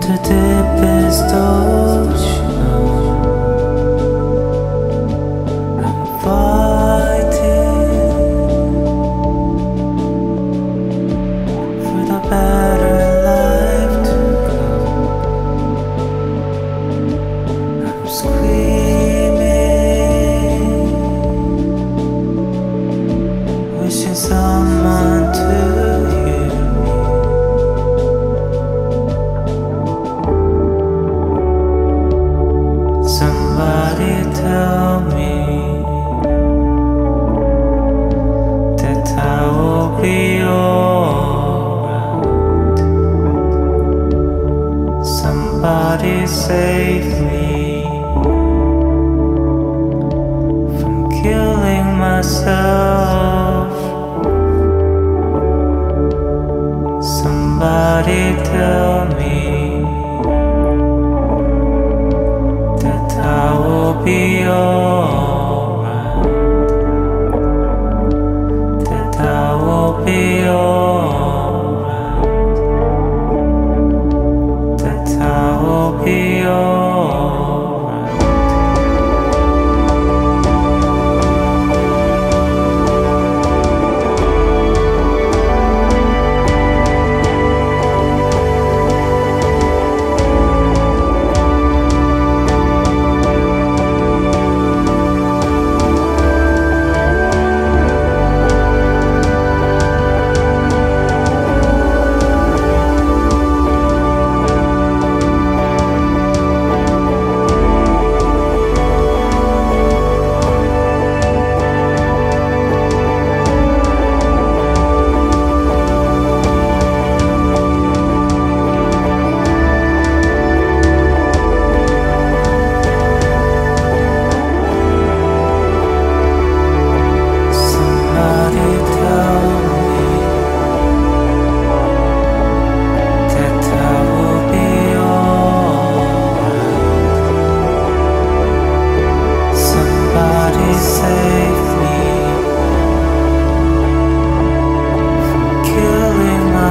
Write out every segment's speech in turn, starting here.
into deepest ocean. Save me from killing myself. Somebody tell me that I will be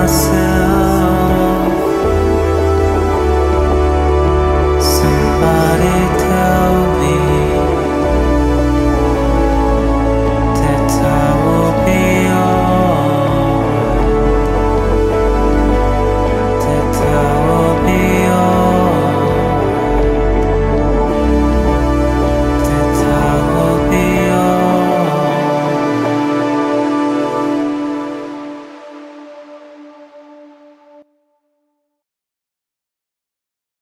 myself